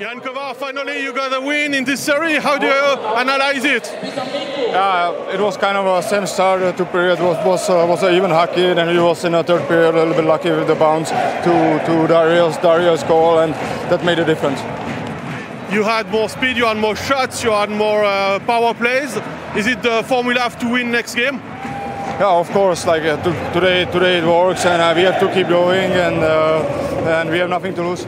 Jan Kovar, finally you got a win in this series. How do you analyze it? Yeah, it was kind of a same start. Uh, two period was was uh, was even hockey. and we was in a third period a little bit lucky with the bounce to to Darius Darius goal, and that made a difference. You had more speed, you had more shots, you had more uh, power plays. Is it the formula to win next game? Yeah, of course. Like uh, today, today it works, and uh, we have to keep going, and uh, and we have nothing to lose.